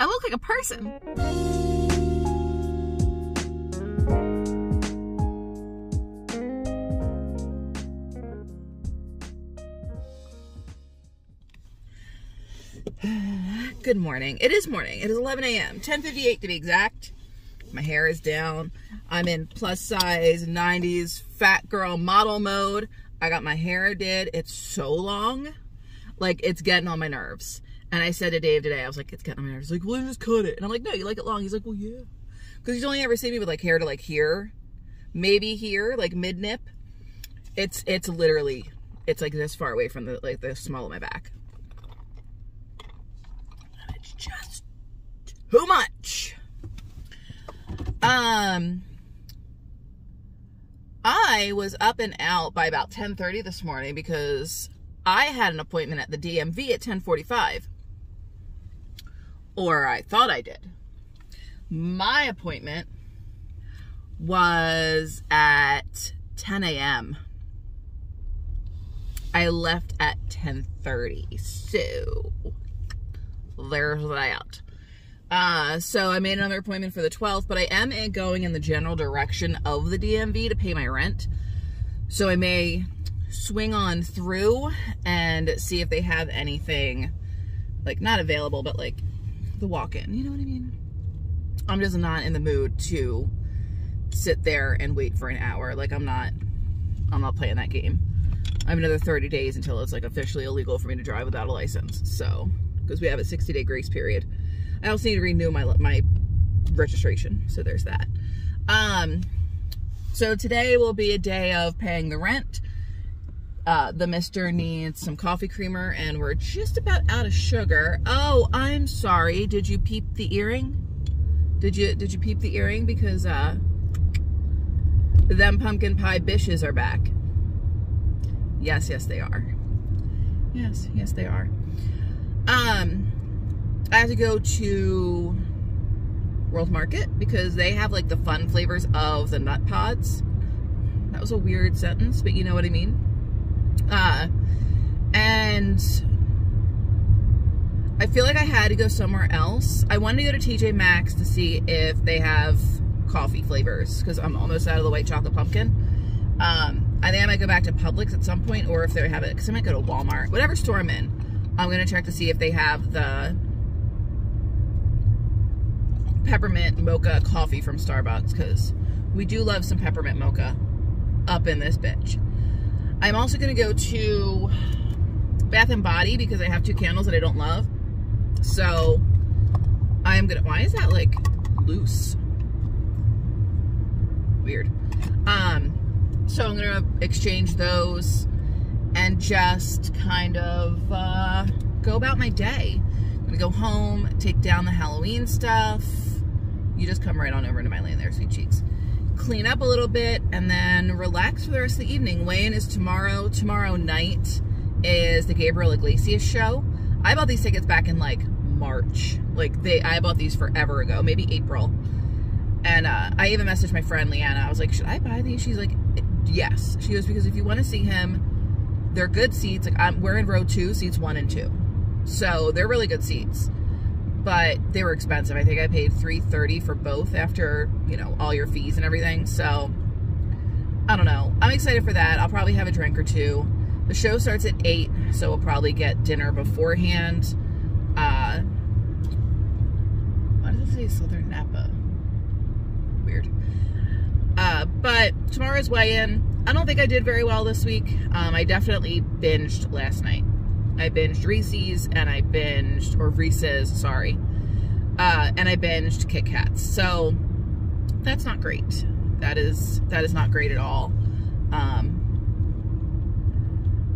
I look like a person. Good morning. It is morning. It is 11 a.m. 10:58 to be exact. My hair is down. I'm in plus size 90s fat girl model mode. I got my hair did. It's so long. Like it's getting on my nerves. And I said to Dave today, I was like, it's getting on my nerves. He's like, well, just cut it. And I'm like, no, you like it long. He's like, well, yeah. Because he's only ever seen me with like hair to like here, maybe here, like mid nip. It's it's literally it's like this far away from the like the small of my back. And it's just too much. Um I was up and out by about 10:30 this morning because I had an appointment at the DMV at 10:45. Or I thought I did. My appointment was at 10 a.m. I left at 10:30. So there's that. Uh, so I made another appointment for the 12th, but I am going in the general direction of the DMV to pay my rent. So I may swing on through and see if they have anything like not available, but like the walk-in. You know what I mean? I'm just not in the mood to sit there and wait for an hour. Like I'm not, I'm not playing that game. I have another 30 days until it's like officially illegal for me to drive without a license. So, because we have a 60 day grace period. I also need to renew my my registration. So there's that. Um, so today will be a day of paying the rent. Uh, the mister needs some coffee creamer and we're just about out of sugar. Oh, I'm sorry. Did you peep the earring? Did you did you peep the earring? Because uh them pumpkin pie bishes are back. Yes, yes they are. Yes, yes they are. Um I have to go to World Market because they have like the fun flavors of the nut pods. That was a weird sentence, but you know what I mean. Uh, and I feel like I had to go somewhere else. I wanted to go to TJ Maxx to see if they have coffee flavors because I'm almost out of the white chocolate pumpkin. Um, I think I might go back to Publix at some point or if they have it, because I might go to Walmart. Whatever store I'm in, I'm going to check to see if they have the peppermint mocha coffee from Starbucks because we do love some peppermint mocha up in this bitch. I'm also going to go to Bath and Body because I have two candles that I don't love. So I am going to, why is that like loose? Weird. Um, so I'm going to exchange those and just kind of uh, go about my day. I'm going to go home, take down the Halloween stuff. You just come right on over to my lane there, sweet cheeks clean up a little bit, and then relax for the rest of the evening. Weigh-in is tomorrow. Tomorrow night is the Gabriel Iglesias show. I bought these tickets back in like March. Like they, I bought these forever ago, maybe April. And uh, I even messaged my friend Leanna. I was like, should I buy these? She's like, yes. She goes, because if you want to see him, they're good seats. Like I'm, we're in row two, seats one and two. So they're really good seats but they were expensive. I think I paid 330 for both after, you know, all your fees and everything. So, I don't know. I'm excited for that. I'll probably have a drink or two. The show starts at 8, so we'll probably get dinner beforehand. Uh, why does it say Southern Napa? Weird. Uh, but tomorrow's weigh-in. I don't think I did very well this week. Um, I definitely binged last night. I binged Reese's and I binged, or Reese's, sorry. Uh, and I binged Kit Kats. So that's not great. That is, that is not great at all. Um,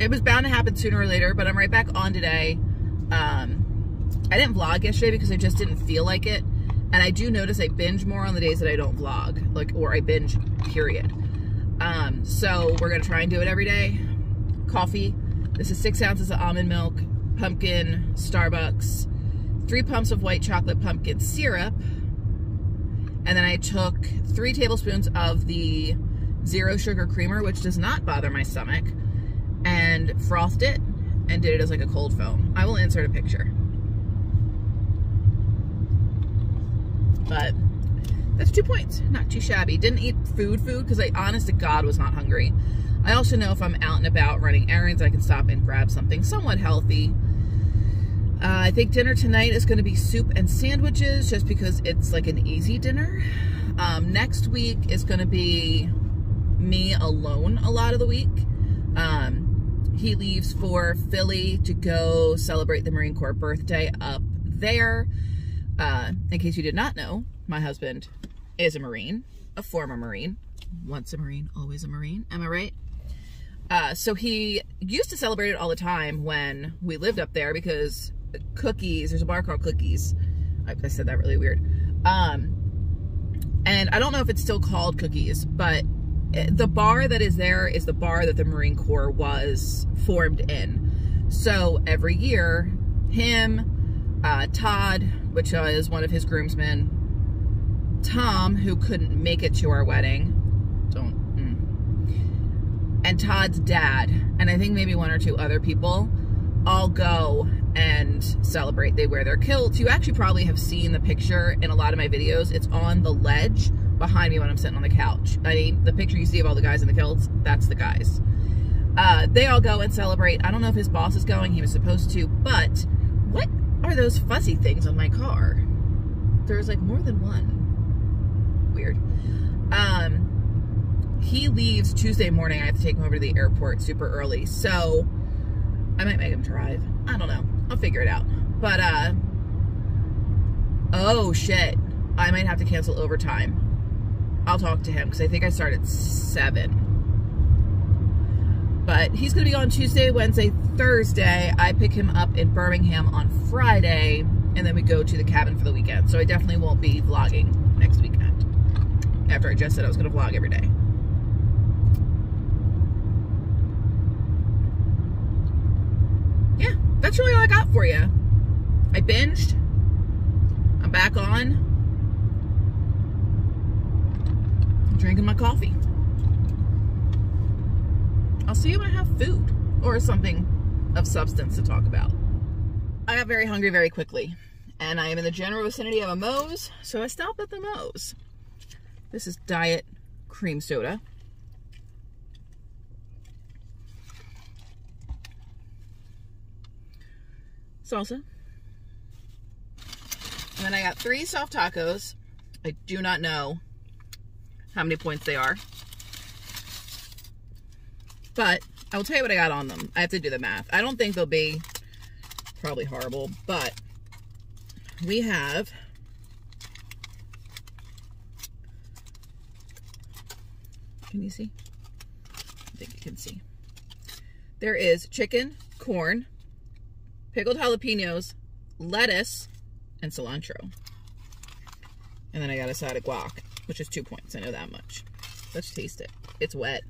it was bound to happen sooner or later, but I'm right back on today. Um, I didn't vlog yesterday because I just didn't feel like it. And I do notice I binge more on the days that I don't vlog, like, or I binge, period. Um, so we're going to try and do it every day. Coffee, this is six ounces of almond milk, pumpkin, Starbucks, three pumps of white chocolate pumpkin syrup, and then I took three tablespoons of the zero sugar creamer, which does not bother my stomach, and frothed it and did it as like a cold foam. I will insert a picture. But that's two points. Not too shabby. Didn't eat food food because I honest to God was not hungry. I also know if I'm out and about running errands, I can stop and grab something somewhat healthy. Uh, I think dinner tonight is going to be soup and sandwiches just because it's like an easy dinner. Um, next week is going to be me alone a lot of the week. Um, he leaves for Philly to go celebrate the Marine Corps birthday up there. Uh, in case you did not know, my husband is a Marine, a former Marine. Once a Marine, always a Marine. Am I right? Uh, so he used to celebrate it all the time when we lived up there because cookies, there's a bar called Cookies. I, I said that really weird. Um, and I don't know if it's still called Cookies, but the bar that is there is the bar that the Marine Corps was formed in. So every year, him, uh, Todd, which is one of his groomsmen, Tom, who couldn't make it to our wedding, and Todd's dad, and I think maybe one or two other people, all go and celebrate. They wear their kilts. You actually probably have seen the picture in a lot of my videos. It's on the ledge behind me when I'm sitting on the couch. I mean, the picture you see of all the guys in the kilts, that's the guys. Uh, they all go and celebrate. I don't know if his boss is going. He was supposed to, but what are those fuzzy things on my car? There's like more than one. Weird. Um, he leaves Tuesday morning. I have to take him over to the airport super early. So I might make him drive. I don't know. I'll figure it out. But, uh, oh shit. I might have to cancel overtime. I'll talk to him because I think I start at 7. But he's going to be on Tuesday, Wednesday, Thursday. I pick him up in Birmingham on Friday, and then we go to the cabin for the weekend. So I definitely won't be vlogging next weekend. After I just said I was going to vlog every day. Yeah, that's really all I got for you. I binged. I'm back on. drinking my coffee. I'll see you when I have food or something of substance to talk about. I got very hungry very quickly and I am in the general vicinity of a Moe's, so I stopped at the Moe's. This is diet cream soda. Salsa. And then I got three soft tacos. I do not know how many points they are. But I will tell you what I got on them. I have to do the math. I don't think they'll be probably horrible, but we have Can you see? I think you can see. There is chicken, corn, pickled jalapenos, lettuce, and cilantro. And then I got a side of guac which is two points. I know that much. Let's taste it. It's wet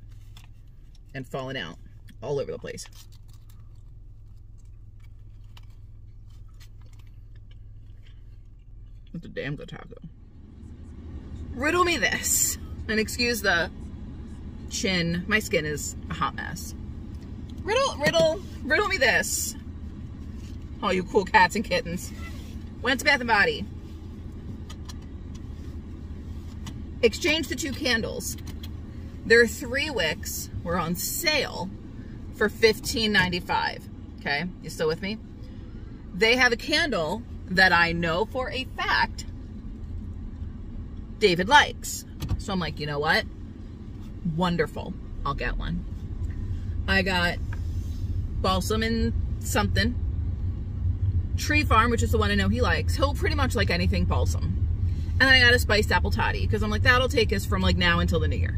and falling out all over the place. That's a damn good taco. Riddle me this. And excuse the chin. My skin is a hot mess. Riddle, riddle, riddle me this. All you cool cats and kittens. Went to Bath and Body. Exchange the two candles. Their three wicks were on sale for $15.95. Okay, you still with me? They have a candle that I know for a fact David likes. So I'm like, you know what? Wonderful. I'll get one. I got balsam and something. Tree Farm, which is the one I know he likes. He'll pretty much like anything balsam. And then I got a spiced apple toddy because I'm like, that'll take us from like now until the new year.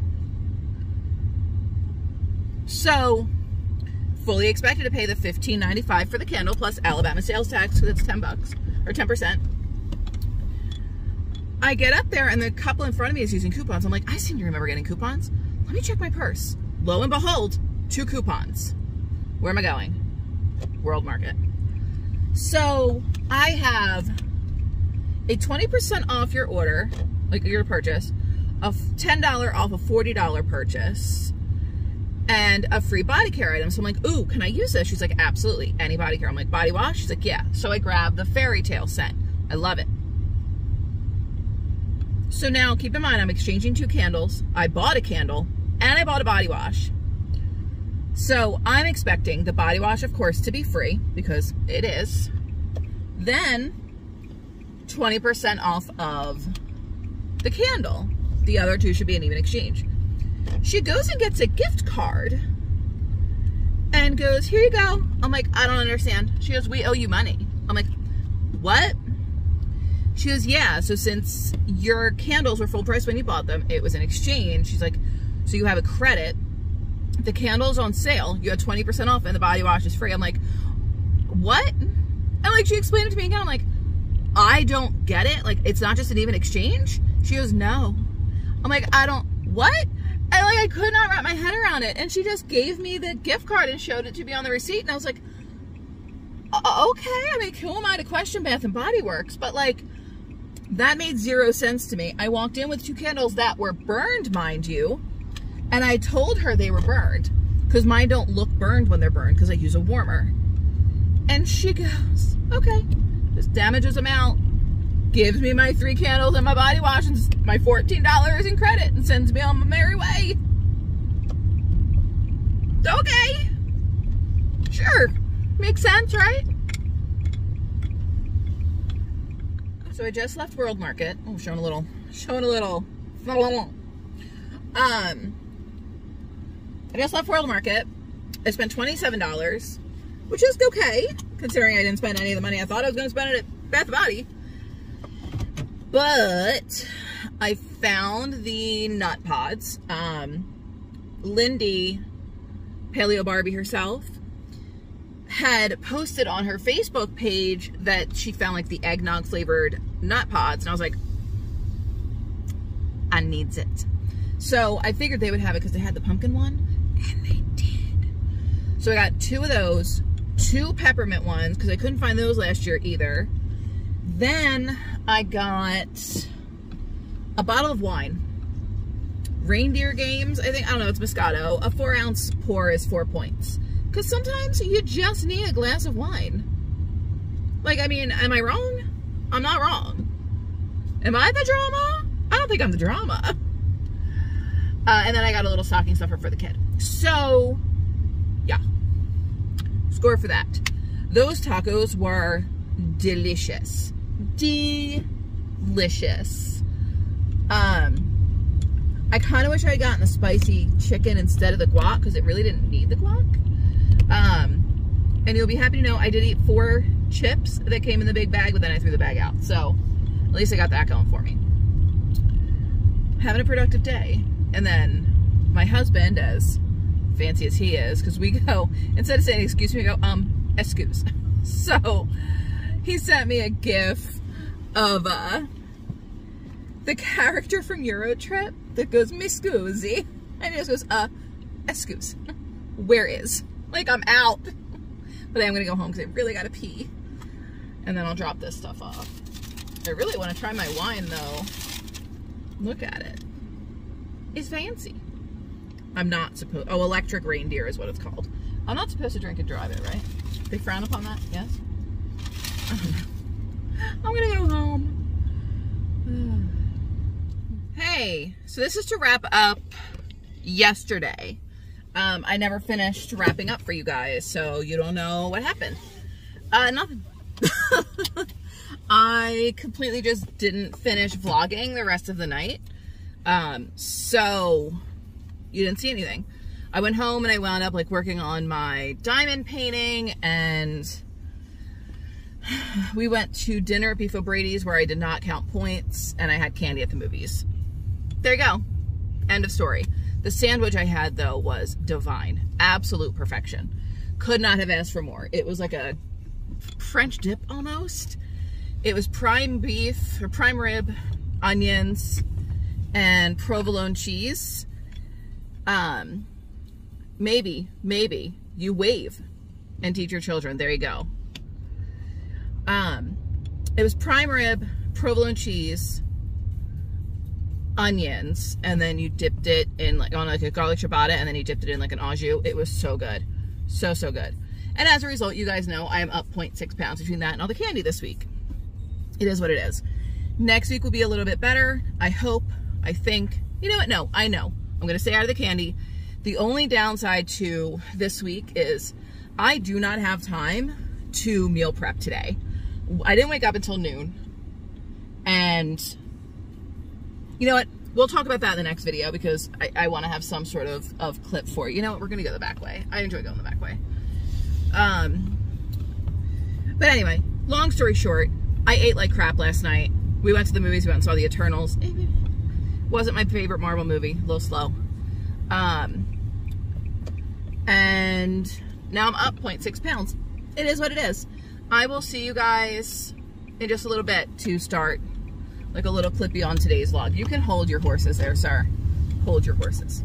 So, fully expected to pay the $15.95 for the candle plus Alabama sales tax because it's 10 bucks or 10%. I get up there and the couple in front of me is using coupons. I'm like, I seem to remember getting coupons. Let me check my purse. Lo and behold, two coupons. Where am I going? World Market. So I have a 20% off your order, like your purchase, a $10 off a $40 purchase, and a free body care item. So I'm like, ooh, can I use this? She's like, absolutely. Any body care. I'm like, body wash? She's like, yeah. So I grabbed the fairy tale scent. I love it. So now keep in mind, I'm exchanging two candles. I bought a candle and I bought a body wash. So I'm expecting the body wash, of course, to be free because it is. Then 20% off of the candle. The other two should be an even exchange. She goes and gets a gift card and goes, Here you go. I'm like, I don't understand. She goes, We owe you money. I'm like, What? She goes, Yeah. So since your candles were full price when you bought them, it was an exchange. She's like, So you have a credit. The candle's on sale. You had 20% off and the body wash is free. I'm like, What? And like, she explained it to me again. I'm like, I don't get it. Like, it's not just an even exchange. She goes, No. I'm like, I don't, what? I like I could not wrap my head around it. And she just gave me the gift card and showed it to me on the receipt. And I was like, okay. I mean, who am I to question Bath and Body Works? But like, that made zero sense to me. I walked in with two candles that were burned, mind you. And I told her they were burned because mine don't look burned when they're burned because I use a warmer. And she goes, okay, this damages them out gives me my three candles and my body wash and my $14 in credit and sends me on my merry way. Okay. Sure. Makes sense, right? So I just left World Market. Oh, showing a little, showing a little. Um, I just left World Market. I spent $27, which is okay, considering I didn't spend any of the money I thought I was going to spend it at Bath Body. But I found the nut pods. Um, Lindy, Paleo Barbie herself, had posted on her Facebook page that she found like the eggnog flavored nut pods. And I was like, I needs it. So I figured they would have it because they had the pumpkin one. And they did. So I got two of those, two peppermint ones, because I couldn't find those last year either. Then I got a bottle of wine. Reindeer Games, I think, I don't know, it's Moscato. A four ounce pour is four points. Because sometimes you just need a glass of wine. Like, I mean, am I wrong? I'm not wrong. Am I the drama? I don't think I'm the drama. Uh, and then I got a little stocking stuffer for the kid. So, yeah. Score for that. Those tacos were delicious delicious. Um, I kind of wish I had gotten the spicy chicken instead of the guac because it really didn't need the guac. Um, and you'll be happy to know I did eat four chips that came in the big bag, but then I threw the bag out. So at least I got that going for me. Having a productive day. And then my husband, as fancy as he is, because we go, instead of saying excuse me, we go, um, excuse. So he sent me a gif of uh, the character from Eurotrip that goes, "Me scusi," and he just goes, "Uh, excuse, where is?" Like I'm out, but I'm gonna go home because I really gotta pee, and then I'll drop this stuff off. I really want to try my wine though. Look at it. It's fancy. I'm not supposed. Oh, electric reindeer is what it's called. I'm not supposed to drink and drive it, right? They frown upon that. Yes. I'm gonna go home. hey, so this is to wrap up yesterday. Um, I never finished wrapping up for you guys, so you don't know what happened. Uh, nothing. I completely just didn't finish vlogging the rest of the night. Um, so you didn't see anything. I went home and I wound up like working on my diamond painting and we went to dinner at Beef O'Brady's where I did not count points and I had candy at the movies. There you go. End of story. The sandwich I had though was divine. Absolute perfection. Could not have asked for more. It was like a French dip almost. It was prime beef or prime rib, onions, and provolone cheese. Um, maybe, maybe you wave and teach your children. There you go. Um, it was prime rib, provolone cheese, onions, and then you dipped it in like on like a garlic ciabatta, and then you dipped it in like an au jus. It was so good, so so good. And as a result, you guys know I am up 0.6 pounds between that and all the candy this week. It is what it is. Next week will be a little bit better. I hope, I think. You know what? No, I know. I'm going to stay out of the candy. The only downside to this week is I do not have time to meal prep today. I didn't wake up until noon. And you know what? We'll talk about that in the next video because I, I want to have some sort of, of clip for you. You know what? We're going to go the back way. I enjoy going the back way. Um, but anyway, long story short, I ate like crap last night. We went to the movies. We went and saw The Eternals. Wasn't my favorite Marvel movie. A little slow. Um, and now I'm up 0.6 pounds. It is what it is. I will see you guys in just a little bit to start like a little clippy on today's vlog. You can hold your horses there, sir. Hold your horses.